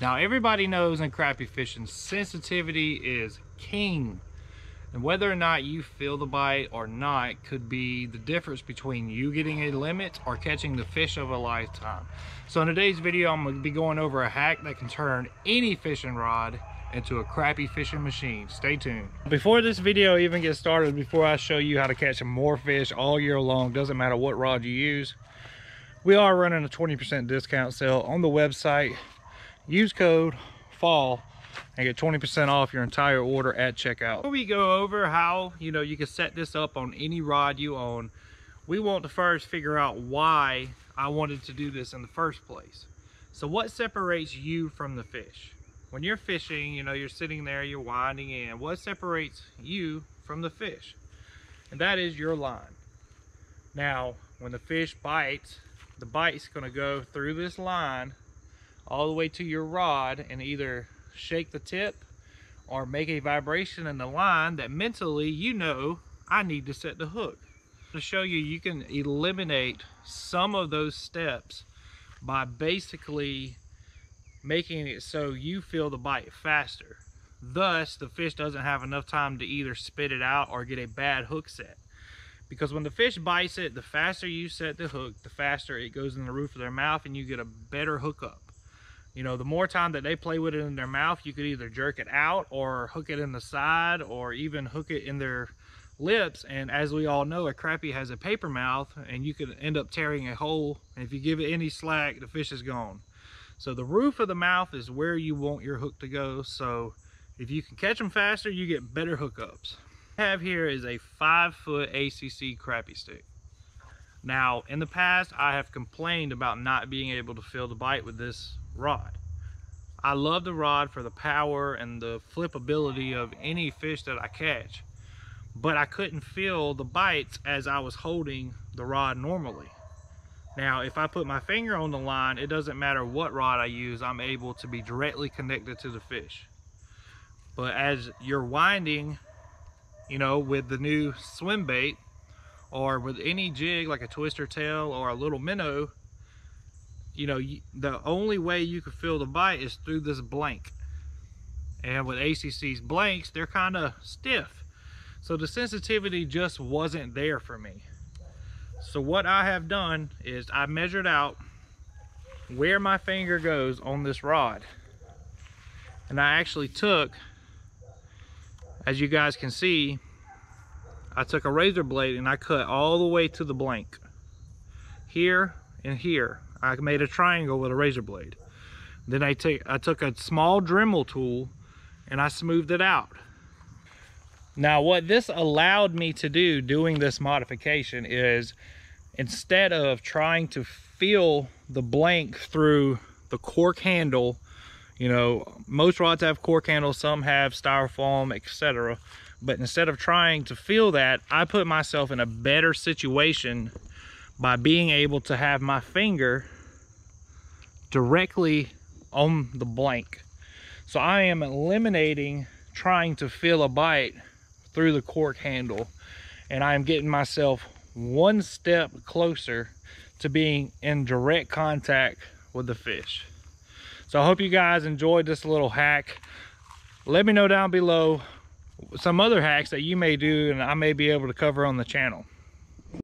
Now everybody knows in crappie fishing, sensitivity is king. And whether or not you feel the bite or not could be the difference between you getting a limit or catching the fish of a lifetime. So in today's video, I'm gonna be going over a hack that can turn any fishing rod into a crappie fishing machine. Stay tuned. Before this video even gets started, before I show you how to catch more fish all year long, doesn't matter what rod you use, we are running a 20% discount sale on the website. Use code FALL and get 20% off your entire order at checkout. Before we go over how, you know, you can set this up on any rod you own, we want to first figure out why I wanted to do this in the first place. So what separates you from the fish? When you're fishing, you know, you're sitting there, you're winding in. What separates you from the fish? And that is your line. Now, when the fish bites, the bite's gonna go through this line all the way to your rod and either shake the tip or make a vibration in the line that mentally you know I need to set the hook. To show you, you can eliminate some of those steps by basically making it so you feel the bite faster. Thus, the fish doesn't have enough time to either spit it out or get a bad hook set. Because when the fish bites it, the faster you set the hook, the faster it goes in the roof of their mouth and you get a better hookup. You know, the more time that they play with it in their mouth, you could either jerk it out or hook it in the side or even hook it in their lips. And as we all know, a crappie has a paper mouth and you could end up tearing a hole. And if you give it any slack, the fish is gone. So the roof of the mouth is where you want your hook to go. So if you can catch them faster, you get better hookups. I have here is a five foot ACC crappie stick. Now, in the past, I have complained about not being able to feel the bite with this rod. I love the rod for the power and the flippability of any fish that I catch, but I couldn't feel the bites as I was holding the rod normally. Now, if I put my finger on the line, it doesn't matter what rod I use, I'm able to be directly connected to the fish. But as you're winding, you know, with the new swim bait, or with any jig like a twister tail or a little minnow, you know, the only way you can feel the bite is through this blank. And with ACC's blanks, they're kind of stiff. So the sensitivity just wasn't there for me. So what I have done is I measured out where my finger goes on this rod. And I actually took, as you guys can see, I took a razor blade and I cut all the way to the blank. Here and here. I made a triangle with a razor blade. Then I, I took a small Dremel tool and I smoothed it out. Now what this allowed me to do doing this modification is instead of trying to feel the blank through the cork handle, you know, most rods have cork handles, some have styrofoam, etc. But instead of trying to feel that, I put myself in a better situation by being able to have my finger directly on the blank. So I am eliminating trying to feel a bite through the cork handle and I am getting myself one step closer to being in direct contact with the fish. So I hope you guys enjoyed this little hack. Let me know down below some other hacks that you may do and I may be able to cover on the channel.